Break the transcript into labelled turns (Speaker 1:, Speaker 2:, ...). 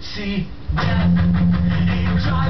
Speaker 1: see that.